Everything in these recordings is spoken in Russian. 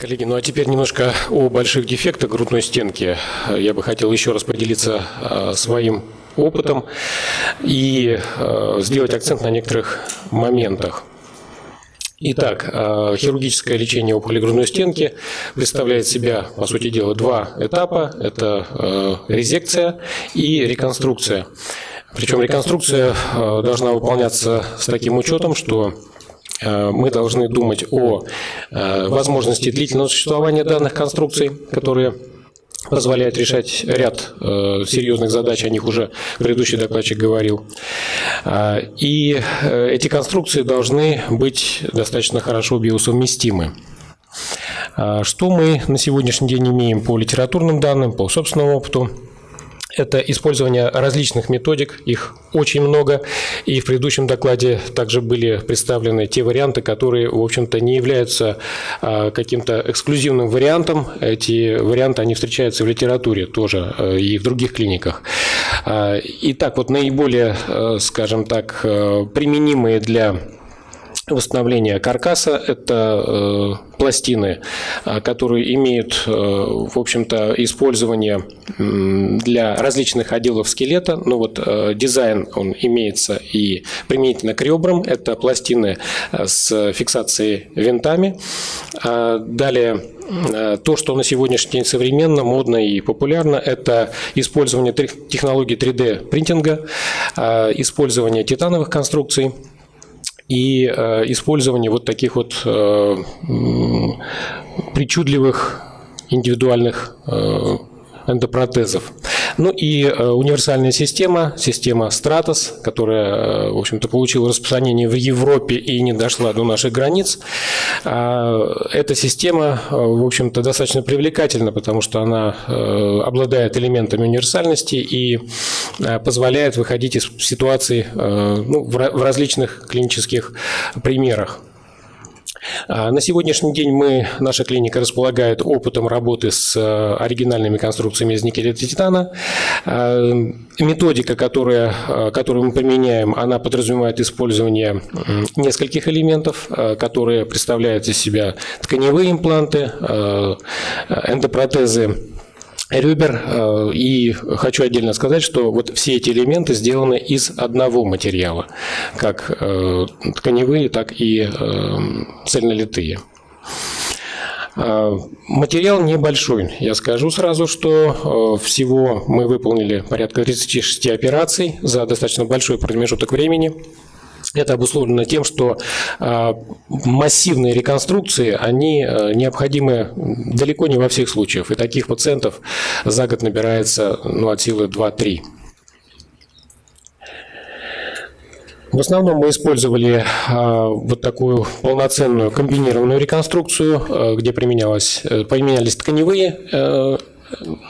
Коллеги, ну а теперь немножко о больших дефектах грудной стенки. Я бы хотел еще раз поделиться а, своим опытом и а, сделать акцент на некоторых моментах. Итак, а, хирургическое лечение опухоли грудной стенки представляет себя, по сути дела, два этапа. Это резекция и реконструкция. Причем реконструкция должна выполняться с таким учетом, что мы должны думать о э, возможности длительного существования данных конструкций, которые позволяют решать ряд э, серьезных задач, о них уже предыдущий докладчик говорил. И эти конструкции должны быть достаточно хорошо биосовместимы. Что мы на сегодняшний день имеем по литературным данным, по собственному опыту? Это использование различных методик, их очень много, и в предыдущем докладе также были представлены те варианты, которые, в общем-то, не являются а, каким-то эксклюзивным вариантом. Эти варианты, они встречаются в литературе тоже э, и в других клиниках. А, итак, вот наиболее, скажем так, применимые для восстановления каркаса. Это э, пластины, э, которые имеют, э, в общем-то, использование для различных отделов скелета. Ну вот дизайн, он имеется и применительно к ребрам. Это пластины с фиксацией винтами. А далее то, что на сегодняшний день современно, модно и популярно, это использование технологий 3D-принтинга, использование титановых конструкций – и э, использование вот таких вот э, причудливых индивидуальных э, эндопротезов. Ну и э, универсальная система, система Stratos, которая, э, в общем-то, получила распространение в Европе и не дошла до наших границ. А, эта система, э, в общем-то, достаточно привлекательна, потому что она обладает элементами универсальности и позволяет выходить из ситуаций ну, в различных клинических примерах. А, на сегодняшний день мы, наша клиника располагает опытом работы с э, оригинальными конструкциями из никеля титана. А, методика, которая, э, которую мы применяем, она подразумевает использование нескольких элементов, э, которые представляют из себя тканевые импланты, эндопротезы, ребер. Э, и хочу отдельно сказать, что вот все эти элементы сделаны из одного материала, как э, тканевые, так и э, цельнолитые. Материал небольшой. Я скажу сразу, что всего мы выполнили порядка 36 операций за достаточно большой промежуток времени. Это обусловлено тем, что а, массивные реконструкции, они а, необходимы далеко не во всех случаях. И таких пациентов за год набирается ну, от силы 2-3. В основном мы использовали а, вот такую полноценную комбинированную реконструкцию, где применялось, э, применялись тканевые э,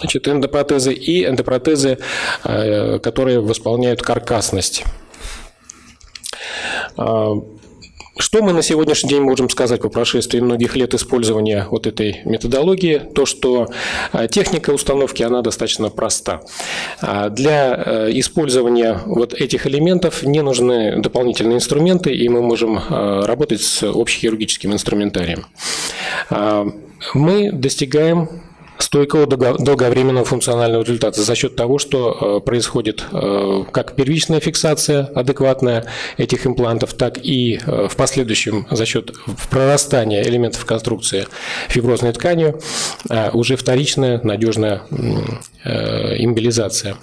значит, эндопротезы и эндопротезы, э, которые восполняют каркасность. А, что мы на сегодняшний день можем сказать по прошествии многих лет использования вот этой методологии? То, что а, техника установки, она достаточно проста. А, для э, использования вот этих элементов не нужны дополнительные инструменты, и мы можем работать с общехирургическим инструментарием. Мы достигаем стойкого долговременного функционального результата за счет того, что э, происходит э, как первичная фиксация адекватная этих имплантов, так и э, в последующем за счет прорастания элементов конструкции фиброзной тканью уже вторичная надежная имбилизация.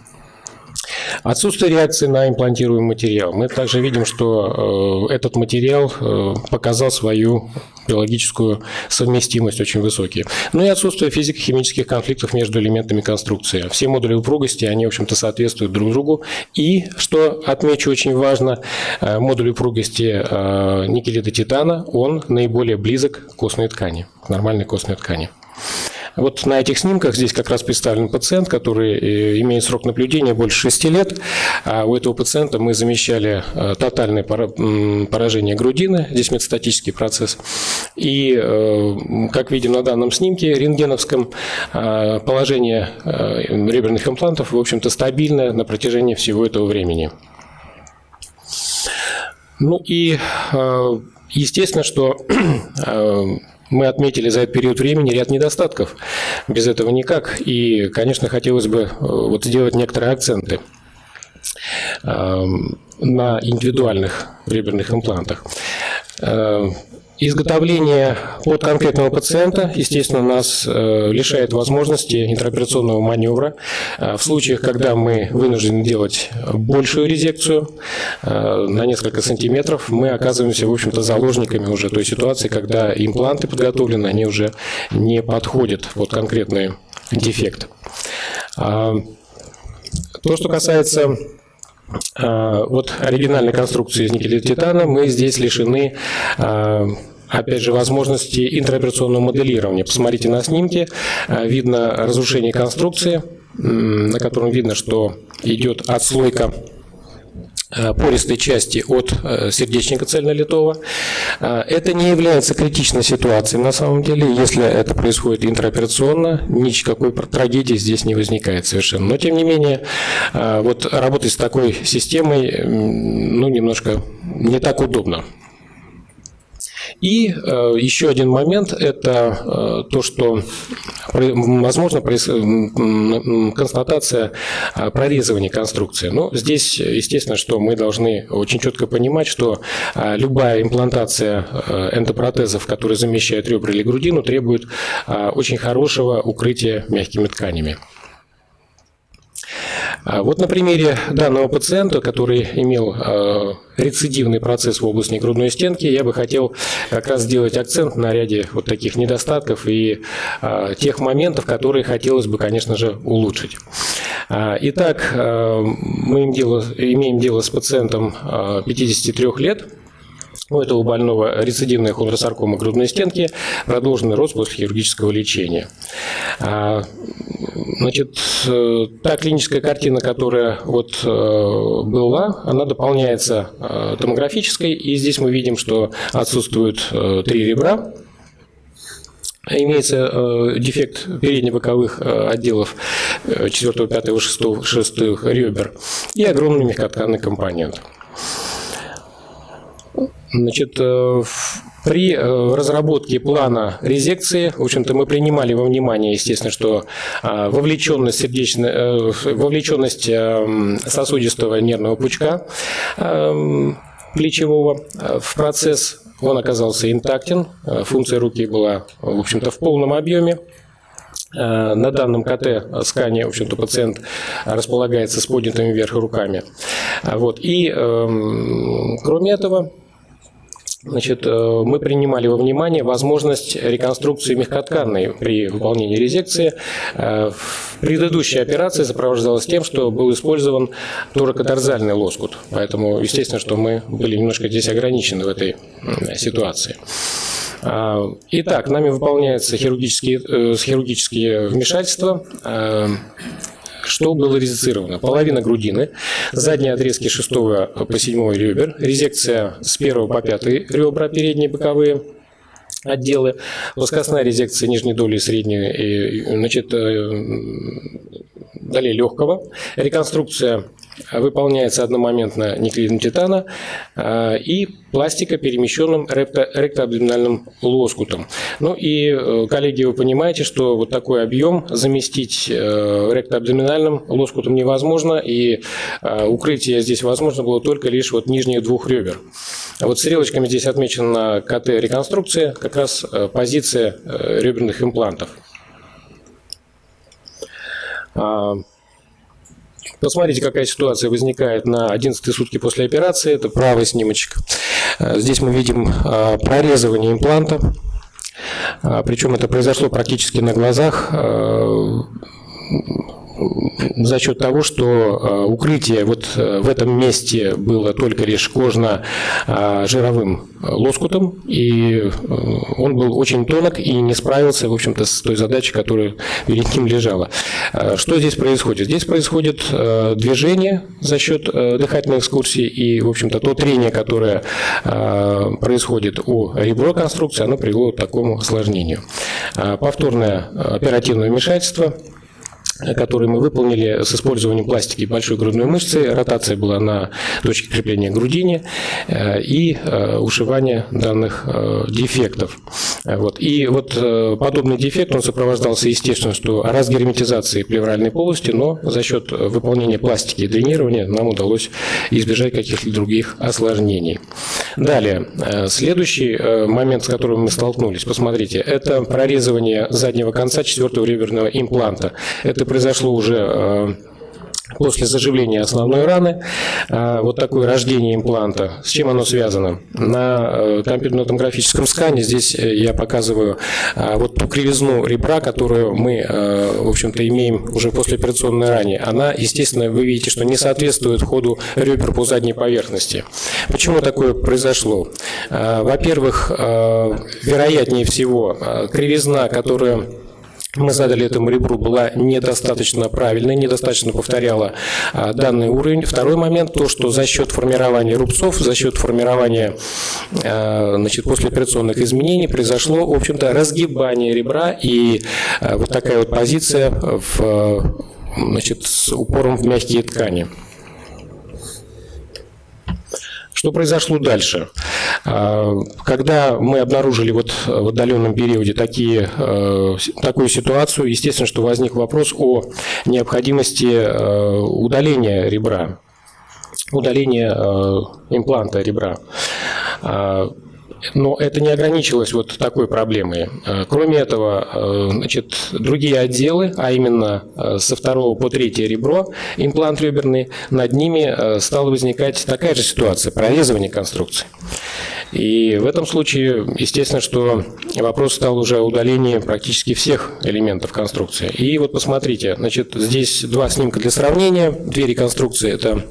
Отсутствие реакции на имплантируемый материал. Мы также видим, что э, этот материал э, показал свою биологическую совместимость очень высокие. Ну и отсутствие физико-химических конфликтов между элементами конструкции. Все модули упругости, они, в общем-то, соответствуют друг другу. И, что отмечу очень важно, э, модуль упругости никелида титана, он наиболее близок к костной ткани, к нормальной костной ткани. Вот на этих снимках здесь как раз представлен пациент, который э, имеет срок наблюдения больше 6 лет. А у этого пациента мы замещали э, тотальное поражение грудины, здесь метастатический процесс. И, э, как видим на данном снимке рентгеновском, положение реберных имплантов, в общем-то, стабильное на протяжении всего этого времени. Ну и естественно, что мы отметили за этот период времени ряд недостатков. Без этого никак. И, конечно, хотелось бы вот сделать некоторые акценты на индивидуальных реберных имплантах. Изготовление под конкретного пациента, естественно, нас э, лишает возможности интраоперационного маневра. Э, в случаях, когда мы вынуждены делать большую резекцию э, на несколько сантиметров, мы оказываемся, в общем-то, заложниками уже той ситуации, когда импланты подготовлены, они уже не подходят под конкретный дефект. А, то, что касается а, вот оригинальной конструкции из никеля титана мы здесь лишены а, опять же, возможности интраоперационного моделирования. Посмотрите на снимке, а, видно разрушение конструкции, на котором видно, что идет отслойка пористой части от э, сердечника цельнолитого. Э, это не является критичной ситуацией на самом деле. Если это происходит интраоперационно, никакой трагедии здесь не возникает совершенно. Но тем не менее, вот работать с такой системой ну, немножко не так удобно. И э, еще один момент – это э, то, что возможно констатация э, прорезывания конструкции. Но здесь, естественно, что мы должны очень четко понимать, что любая имплантация эндопротезов, которые замещают ребра или грудину, требует очень хорошего укрытия мягкими тканями. А вот на примере данного пациента, который имел а, рецидивный процесс в области грудной стенки, я бы хотел как раз сделать акцент на ряде вот таких недостатков и а, тех моментов, которые хотелось бы, конечно же, улучшить. Итак, мы имеем дело, с пациентом 53 лет, у этого больного рецидивная хондросаркома грудной стенки, продолженный рост после хирургического лечения. Значит, э, та клиническая картина, которая вот э, была, она дополняется э, томографической, и здесь мы видим, что отсутствуют три ребра, Имеется э, дефект переднебоковых э, отделов 4, 5, 6, 6 ребер и огромный мягкотканный компонент. Значит, э, при э, разработке плана резекции, в общем-то, мы принимали во внимание, естественно, что а, вовлеченность, сердечной, э, вовлеченность сосудистого нервного пучка плечевого в процесс, он оказался интактен, функция руки была, в общем-то, в полном объеме. На данном КТ-скане, в общем-то, пациент располагается с поднятыми вверх руками. Вот. И, кроме этого, Значит, э, мы принимали во внимание возможность реконструкции мягкотканной при выполнении резекции. Э, предыдущая операция сопровождалась тем, что был использован торакодорзальный лоскут. Поэтому, естественно, что мы были немножко здесь ограничены в этой ситуации. А, итак, нами выполняются хирургические, э, хирургические вмешательства что было резицировано? Половина грудины, задние отрезки 6 по 7 ребер, резекция с 1 по 5 ребра, передние боковые, отделы, плоскостная резекция нижней доли и средней, значит, э, далее легкого, реконструкция выполняется одномоментно никелидом титана а, и пластика перемещенным ректоабдоминальным лоскутом. Ну и, э, коллеги, вы понимаете, что вот такой объем заместить э, ректоабдоминальным лоскутом невозможно, и а, укрытие здесь возможно было только лишь вот нижних двух ребер. Вот стрелочками здесь отмечена КТ-реконструкция, как раз э, позиция реберных имплантов. Посмотрите, какая ситуация возникает на 11 сутки после операции. Это правый снимочек. Э, здесь мы видим э, прорезывание импланта. Причем это произошло практически на глазах за счет того, что э, укрытие вот э, в этом месте было только лишь кожно-жировым э, лоскутом, и он был очень тонок и не справился, в общем-то, с той задачей, которая перед ним лежала. Что здесь происходит? Здесь происходит движение за счет дыхательной экскурсии, и, в общем-то, то трение, которое происходит у ребро конструкции, оно привело к такому осложнению. Повторное оперативное вмешательство – который мы выполнили с использованием пластики большой грудной мышцы. Ротация была на точке крепления грудине э, и э, ушивание данных э, дефектов. Вот. И вот подобный дефект, он сопровождался, естественно, что разгерметизацией плевральной полости, но за счет выполнения пластики и дренирования нам удалось избежать каких-то других осложнений. Далее, следующий момент, с которым мы столкнулись, посмотрите, это прорезывание заднего конца четвертого реберного импланта. Это это произошло уже э, после заживления основной раны, э, вот такое рождение импланта. С чем оно связано? На э, компьютерном томографическом скане здесь я показываю вот ту кривизну ребра, которую мы, в общем-то, имеем уже после операционной ране. Она, естественно, вы видите, что не соответствует ходу ребер по задней поверхности. Почему такое произошло? Во-первых, вероятнее всего, кривизна, которая мы задали этому ребру, была недостаточно правильной, недостаточно повторяла а, данный уровень. Второй момент, то, что за счет формирования рубцов, за счет формирования а, значит, послеоперационных изменений произошло, в общем-то, разгибание ребра и а, вот такая вот позиция в, значит, с упором в мягкие ткани. Что произошло дальше? А, когда мы обнаружили вот в отдаленном периоде такие, э, такую ситуацию, естественно, что возник вопрос о необходимости э, удаления ребра, удаления э, импланта ребра. Но это не ограничилось вот такой проблемой. Э, кроме этого, э, значит, другие отделы, а именно э, со второго по третье ребро, имплант реберный, над ними стала возникать такая же ситуация, прорезывание конструкции. И в этом случае, естественно, что вопрос стал уже о удалении практически всех элементов конструкции. И вот посмотрите, значит, здесь два снимка для сравнения. Две реконструкции – это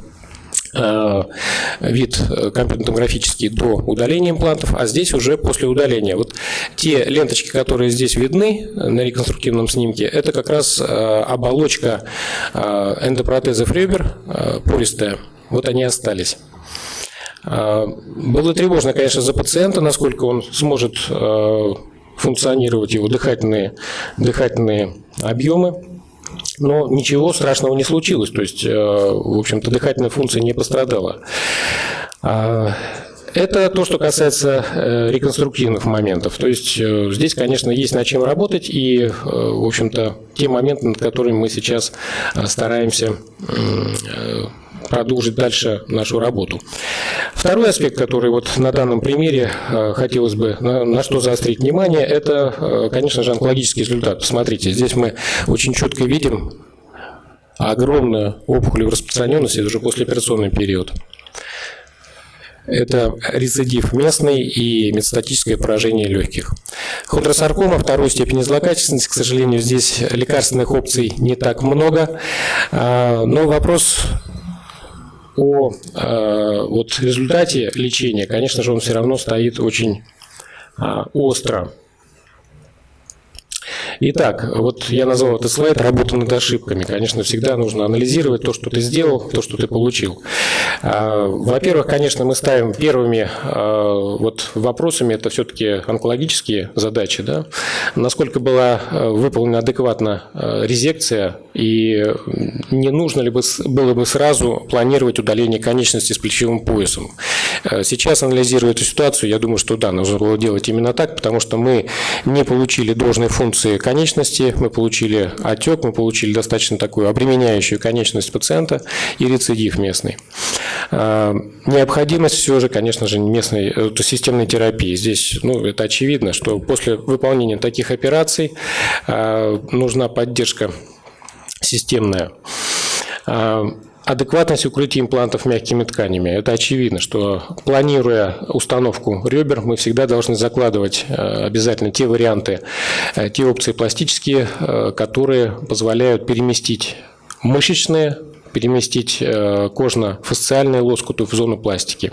вид э, компьютер-томографический до удаления имплантов, а здесь уже после удаления. Вот те ленточки, которые здесь видны на реконструктивном снимке, это как раз э, оболочка эндопротезов ребер, пористая. Вот они остались. Было тревожно, конечно, за пациента, насколько он сможет функционировать его дыхательные, дыхательные объемы но ничего страшного не случилось. То есть, э, в общем-то, дыхательная функция не пострадала. А, это то, что касается э, реконструктивных моментов. То есть э, здесь, конечно, есть над чем работать, и, в общем-то, те моменты, над которыми мы сейчас стараемся продолжить дальше нашу работу. Второй аспект, который вот на данном примере э, хотелось бы на, что заострить внимание, это, э, конечно же, онкологический результат. Посмотрите, здесь мы очень четко видим огромную опухолевую распространенность, уже послеоперационный период. Это рецидив местный и метастатическое поражение легких. Хондросаркома второй степени злокачественности, к сожалению, здесь лекарственных опций не так много, а, но вопрос о э, вот результате лечения, конечно же, он все равно стоит очень а, остро. Итак, вот я назвал этот слайд «Работа над ошибками». Конечно, всегда нужно анализировать то, что ты сделал, то, что ты получил. А, во-первых, конечно, мы ставим первыми а, вот вопросами, это все-таки онкологические задачи, да? насколько была а, выполнена адекватно резекция, и не нужно ли было бы сразу планировать удаление конечности с плечевым поясом. Сейчас, анализируя эту ситуацию, я думаю, что да, нужно было делать именно так, потому что мы не получили должной функции конечности, мы получили отек, мы получили достаточно такую обременяющую конечность пациента и рецидив местный. А, необходимость все же, конечно же, местной э, системной терапии. Здесь ну, это очевидно, что после выполнения таких операций а, нужна поддержка системная. Адекватность укрытия имплантов мягкими тканями. Это очевидно, что планируя установку ребер, мы всегда должны закладывать э, обязательно те варианты, э, те опции пластические, э, которые позволяют переместить мышечные переместить кожно-фасциальные лоскуты в зону пластики.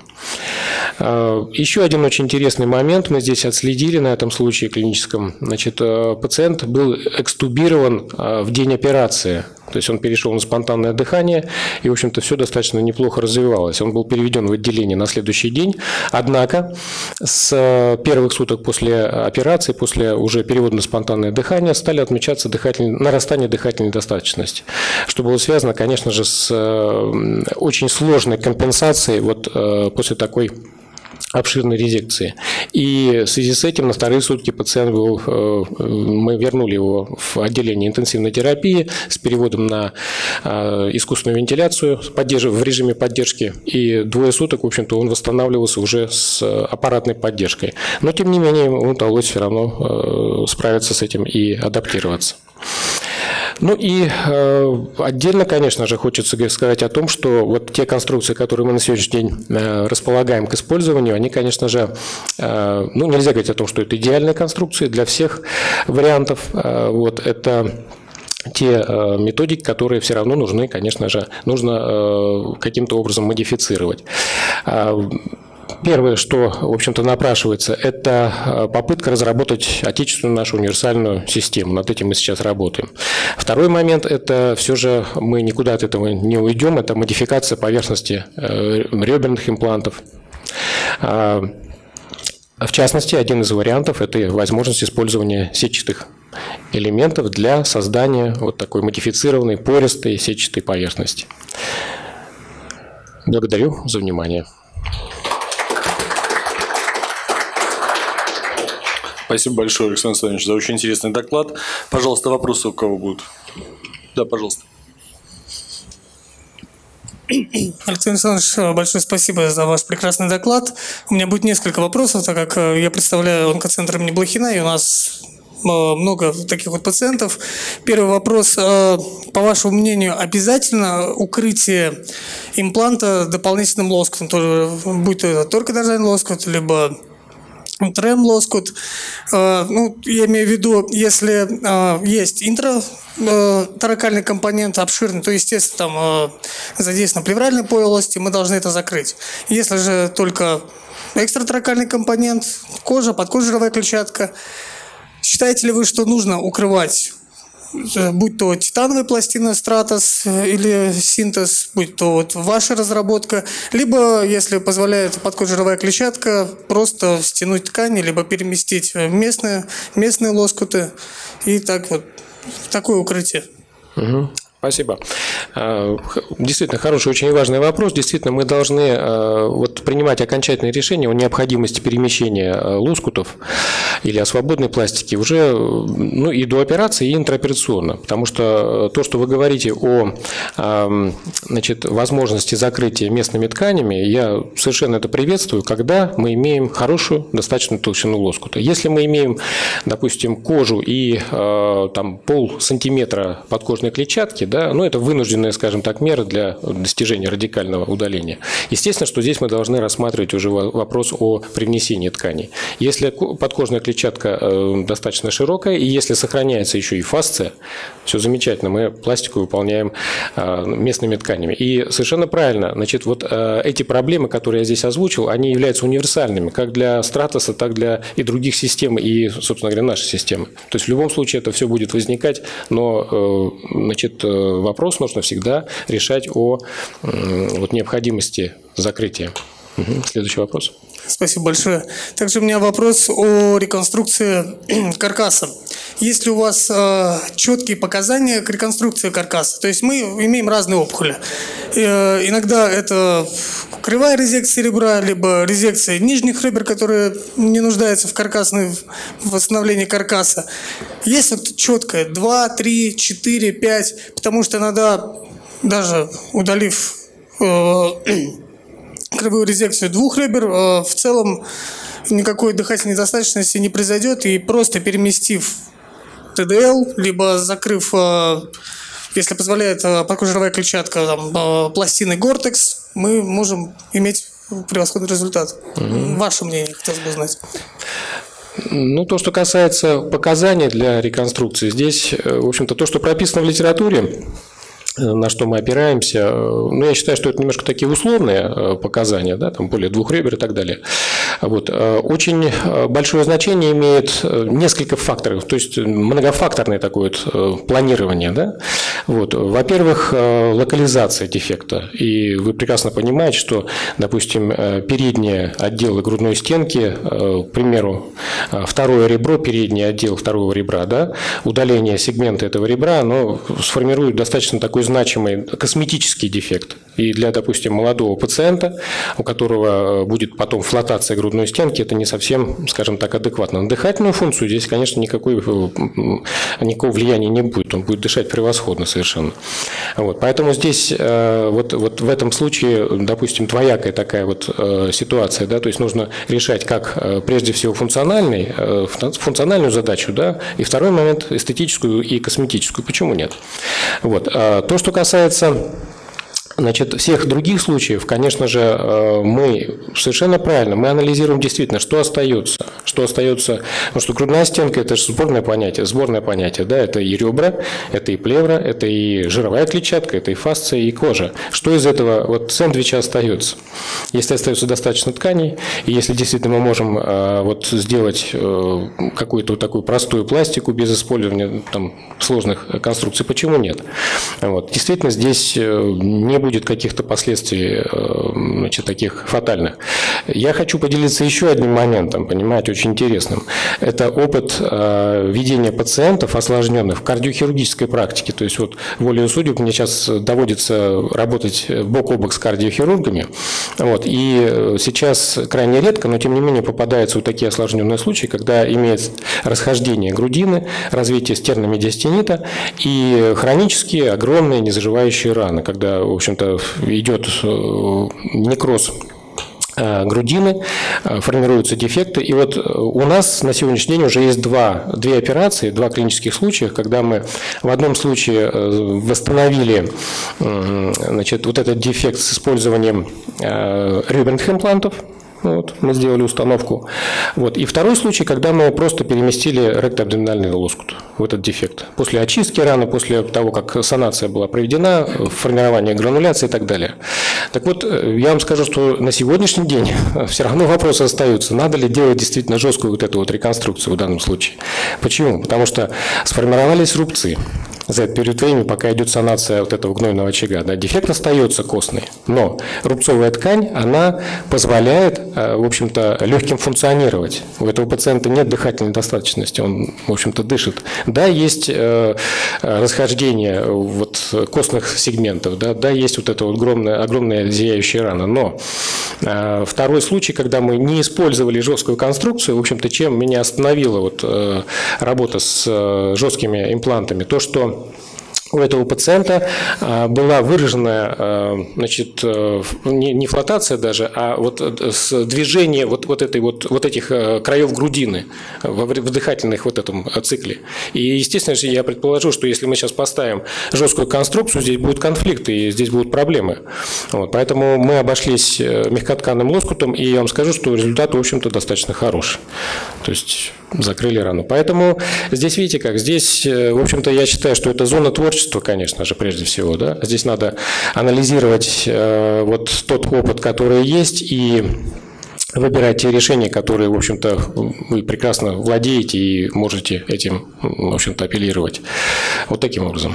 Еще один очень интересный момент мы здесь отследили на этом случае клиническом. Значит, пациент был экстубирован в день операции То есть он перешел на спонтанное дыхание, и, в общем-то, все достаточно неплохо развивалось. Он был переведен в отделение на следующий день. Однако с первых суток после операции, после уже перевода на спонтанное дыхание, стали отмечаться дыхательные, нарастание дыхательной недостаточности, что было связано, конечно же, с э, очень сложной компенсацией вот э, после такой обширной резекции. И в связи с этим на вторые сутки пациент был, э, мы вернули его в отделение интенсивной терапии с переводом на искусственную вентиляцию в режиме поддержки. И двое суток, в общем-то, он восстанавливался уже с аппаратной поддержкой. Но, тем не менее, ему удалось все равно справиться с этим и адаптироваться. Ну и э, отдельно, конечно же, хочется сказать о том, что вот те конструкции, которые мы на сегодняшний день э, располагаем к использованию, они, конечно же, э, ну нельзя говорить о том, что это идеальные конструкции для всех вариантов. Э, вот это те э, методики, которые все равно нужны, конечно же, нужно э, каким-то образом модифицировать. Первое, что, в общем-то, напрашивается, это э, попытка разработать отечественную нашу универсальную систему. Над этим мы сейчас работаем. Второй момент – это все же мы никуда от этого не уйдем, это модификация поверхности э, реберных имплантов. А, в частности, один из вариантов – это возможность использования сетчатых элементов для создания вот такой модифицированной пористой сетчатой поверхности. Благодарю за внимание. Спасибо большое, Александр Александрович, за очень интересный доклад. Пожалуйста, вопросы у кого будут? Да, пожалуйста. Александр Александрович, большое спасибо за ваш прекрасный доклад. У меня будет несколько вопросов, так как э, я представляю онкоцентр имени Блохина, и у нас э, много таких вот пациентов. Первый вопрос. Э, по вашему мнению, обязательно укрытие импланта дополнительным лоскутом, будь то дорзальный лоскут, либо Трем лоскут. Э, ну, я имею в виду, если э, есть интратаракальный компонент обширный, то, естественно, там э, задействована плевральная полость, и мы должны это закрыть. Если же только экстратаракальный компонент, кожа, подкожировая клетчатка, считаете ли вы, что нужно укрывать Э, будь то титановая пластина Стратос э, или синтез, будь то вот ваша разработка, либо, если позволяет подкожировая клетчатка, просто стянуть ткани, либо переместить местные, местные лоскуты и так вот такое укрытие. Угу. Спасибо. А, действительно, хороший, очень важный вопрос. Действительно, мы должны а, вот, принимать окончательное решение о необходимости перемещения а, лоскутов или о свободной пластике уже ну, и до операции, и интраоперационно. Потому что то, что вы говорите о значит, возможности закрытия местными тканями, я совершенно это приветствую, когда мы имеем хорошую, достаточную толщину лоскута. Если мы имеем, допустим, кожу и там, пол сантиметра подкожной клетчатки, да, ну это вынужденная, скажем так, мера для достижения радикального удаления. Естественно, что здесь мы должны рассматривать уже вопрос о привнесении тканей. Если подкожная клетчатка э, достаточно широкая, и если сохраняется еще и фасция, все замечательно, мы пластику выполняем э, местными тканями. И совершенно правильно, значит, вот э, эти проблемы, которые я здесь озвучил, они являются универсальными, как для Стратоса, так для и других систем, и, собственно говоря, нашей системы. То есть в любом случае это все будет возникать, но, значит, вопрос нужно всегда решать о вот, необходимости закрытия. Угу. Следующий вопрос. Спасибо большое. Также у меня вопрос о реконструкции каркаса. Есть ли у вас э, четкие показания к реконструкции каркаса? То есть мы имеем разные опухоли. Э, иногда это кривая резекция ребра, либо резекция нижних ребер, которые не нуждаются в каркасной восстановлении каркаса. Есть вот четкое 2, 3, 4, 5, потому что иногда даже удалив э, кривую резекцию двух ребер, э, в целом никакой дыхательной недостаточности не произойдет, и просто переместив ТДЛ, либо закрыв, э, если позволяет э, подкожировая клетчатка, там, пластины Гортекс, мы можем иметь превосходный результат. Угу. Ваше мнение, хотелось бы знать. Ну, то, что касается показаний для реконструкции, здесь, в общем-то, то, что прописано в литературе, на что мы опираемся. Ну, я считаю, что это немножко такие условные э, показания, да, там более двух ребер и так далее. Вот. Э, очень э, большое значение имеет несколько факторов, то есть многофакторное такое вот планирование. Да? Вот. Во-первых, локализация дефекта. И вы прекрасно понимаете, что, допустим, передние отделы грудной стенки, к примеру, второе ребро, передний отдел второго ребра, да, удаление сегмента этого ребра, оно сформирует достаточно такой такой значимый косметический дефект. И для, допустим, молодого пациента, у которого э, будет потом флотация грудной стенки, это не совсем, скажем так, адекватно. На дыхательную функцию здесь, конечно, никакой, э, никакого влияния не будет. Он будет дышать превосходно совершенно. Вот. Поэтому здесь э, вот, вот в этом случае, допустим, двоякая такая вот ситуация, да, то есть нужно решать как прежде всего функциональный, функциональную задачу, да, и второй момент эстетическую и косметическую. Почему нет? Вот. А то, что касается Значит, всех других случаев, конечно же, э, мы совершенно правильно, мы анализируем действительно, что остается. Что остается, потому что грудная стенка – это же сборное понятие, сборное понятие, да, это и ребра, это и плевра, это и жировая клетчатка, это и фасция, и кожа. Что из этого вот сэндвича остается? Если остается достаточно тканей, и если действительно мы можем э, вот сделать э, какую-то вот такую простую пластику без использования там, сложных конструкций, почему нет? Вот. Действительно, здесь не будет каких-то последствий э, значит, таких фатальных. Я хочу поделиться еще одним моментом, понимаете, очень интересным. Это опыт э, ведения пациентов осложненных в кардиохирургической практике. То есть вот волею судеб мне сейчас доводится работать бок о бок с кардиохирургами. Вот, и сейчас крайне редко, но тем не менее попадаются вот такие осложненные случаи, когда имеет расхождение грудины, развитие стерномедиастенита и хронические огромные незаживающие раны, когда, в общем общем-то, идет э, некроз э, грудины, э, формируются дефекты. И вот у нас на сегодняшний день уже есть два, две операции, два клинических случая, когда мы в одном случае восстановили значит, вот этот дефект с использованием реберных имплантов, вот, мы сделали установку. Вот. И второй случай, когда мы просто переместили ректоабдоминальный лоскут в этот дефект. После очистки раны, после того, как санация была проведена, формирование грануляции и так далее. Так вот, я вам скажу, что на сегодняшний день все равно вопросы остаются. Надо ли делать действительно жесткую вот эту вот реконструкцию в данном случае? Почему? Потому что сформировались рубцы за этот период времени, пока идет санация вот этого гнойного очага. Да, дефект остается костный, но рубцовая ткань, она позволяет, э, в общем-то, легким функционировать. У этого пациента нет дыхательной достаточности, он, в общем-то, дышит. Да, есть э, расхождение вот костных сегментов, да, да, есть вот эта вот огромная, огромная зияющая рана, но второй случай, когда мы не использовали жесткую конструкцию, в общем-то, чем меня остановила вот работа с жесткими имплантами, то, что у этого пациента а, была выраженная а, значит, э, не флотация даже, а вот э, движение вот, вот, этой вот, вот этих э, краев грудины в дыхательных вот этом цикле. И, естественно, я предположу, что если мы сейчас поставим жесткую конструкцию, здесь будут конфликты и здесь будут проблемы. Вот, поэтому мы обошлись мягкотканным лоскутом, и я вам скажу, что результат, в общем-то, достаточно хороший. То есть закрыли рану. Поэтому здесь, видите как, здесь, в общем-то, я считаю, что это зона творчества, творчество, конечно же, прежде всего. Да? Здесь надо анализировать э, вот тот опыт, который есть, и выбирать те решения, которые, в общем-то, вы прекрасно владеете и можете этим, в общем-то, апеллировать. Вот таким образом.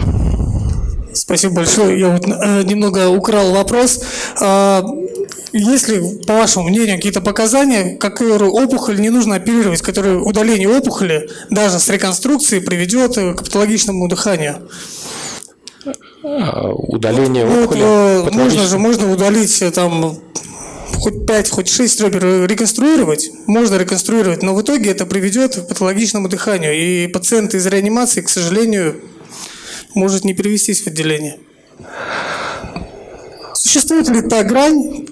Спасибо большое. Я вот э, немного украл вопрос. А, есть ли, по вашему мнению, какие-то показания, какую опухоль не нужно оперировать, которые удаление опухоли даже с реконструкцией приведет к патологичному дыханию? А, удаление ну, опухоли. Вот, э, можно же можно удалить э, там хоть 5, хоть 6 ребер реконструировать, можно реконструировать, но в итоге это приведет к патологичному дыханию. И пациент из реанимации, к сожалению, может не перевестись в отделение. Существует ли та грань,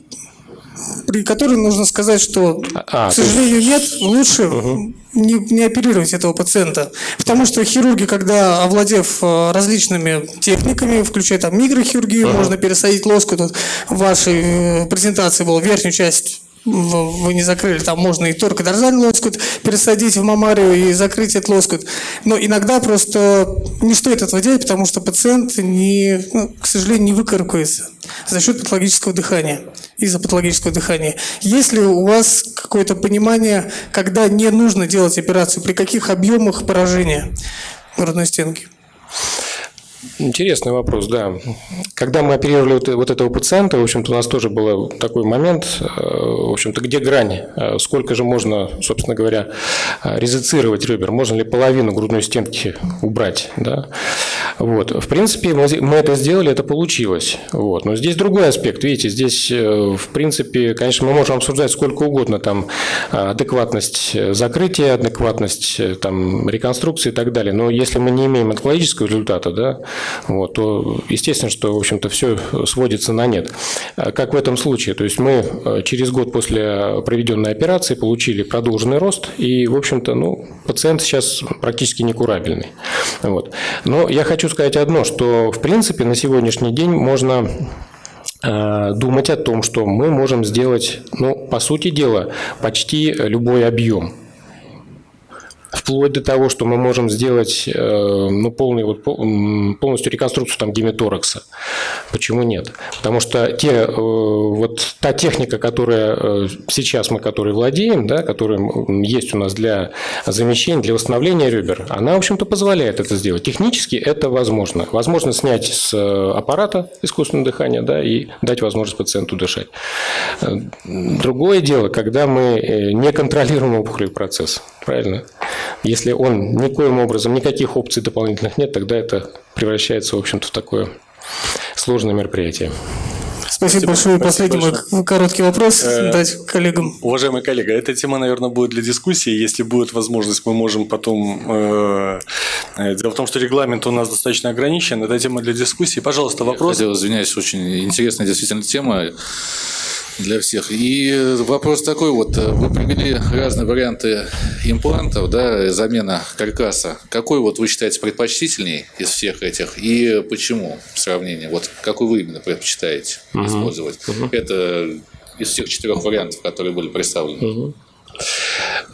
при которой нужно сказать, что, а, к сожалению, есть... нет, лучше угу. не, не оперировать этого пациента. Потому что хирурги, когда овладев э, различными техниками, включая там микрохирургию, угу. можно пересадить лоскут. Вот в вашей э, презентации была верхнюю часть вы не закрыли, там можно и торкодорзальный лоскут пересадить в мамарию и закрыть этот лоскут. Но иногда просто не стоит этого делать, потому что пациент, не, ну, к сожалению, не выкаркается за счет патологического дыхания, из-за патологического дыхания. Есть ли у вас какое-то понимание, когда не нужно делать операцию, при каких объемах поражения грудной стенки? Интересный вопрос, да. Когда мы оперировали вот, этого пациента, в общем-то, у нас тоже был такой момент, э, в общем-то, где грань, э, сколько же можно, собственно говоря, э, резицировать ребер, можно ли половину грудной стенки убрать, да. Вот. В принципе, мы, мы это сделали, это получилось. Вот. Но здесь другой аспект. Видите, здесь, в принципе, конечно, мы можем обсуждать сколько угодно там адекватность закрытия, адекватность там, реконструкции и так далее. Но если мы не имеем онкологического результата, да, вот, то естественно, что, в общем-то, все сводится на нет. Как в этом случае? То есть мы э, через год после проведенной операции получили продолженный рост, и, в общем-то, ну, пациент сейчас практически некурабельный. Вот. Но я хочу сказать одно, что, в принципе, на сегодняшний день можно э, думать о том, что мы можем сделать, ну, по сути дела, почти любой объем вплоть до того, что мы можем сделать э, ну, полный, вот, полностью реконструкцию там, гемиторакса. Почему нет? Потому что те, э, вот, та техника, которая э, сейчас мы которой владеем, да, которая есть у нас для замещения, для восстановления ребер, она, в общем-то, позволяет это сделать. Технически это возможно. Возможно снять с аппарата искусственное дыхание да, и дать возможность пациенту дышать. Другое дело, когда мы не контролируем опухолевый процесс. Правильно? Если он никоим образом, никаких опций дополнительных нет, тогда это превращается, в общем-то, в такое сложное мероприятие. Спасибо, большое. Последний большое. короткий вопрос э, дать коллегам. Уважаемый коллега, эта тема, наверное, будет для дискуссии. Если будет возможность, мы можем потом... Э, э, дело в том, что регламент у нас достаточно ограничен. Это тема для дискуссии. Пожалуйста, вопрос. Я хотел, извиняюсь, очень интересная действительно тема для всех. И вопрос такой вот, вы привели разные варианты имплантов, да, замена каркаса. Какой вот вы считаете предпочтительней из всех этих и почему в сравнении? Вот какой вы именно предпочитаете угу. использовать? Угу. Это из всех четырех вариантов, которые были представлены. Угу.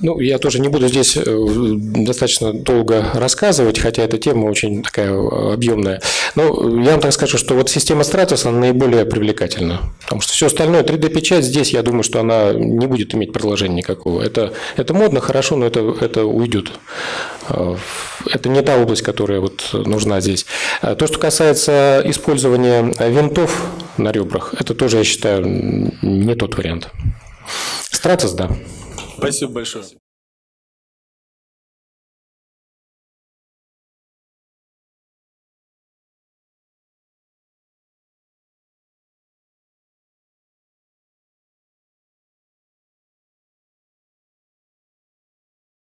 Ну, я тоже не буду здесь э, достаточно долго рассказывать, хотя эта тема очень такая э, объемная. Но я вам так скажу, что вот система Stratos, она наиболее привлекательна. Потому что все остальное, 3D-печать здесь, я думаю, что она не будет иметь продолжения никакого. Это, это модно, хорошо, но это, это уйдет. Э, это не та область, которая вот нужна здесь. То, что касается использования винтов на ребрах, это тоже, я считаю, не тот вариант. Стратос, да. Спасибо большое.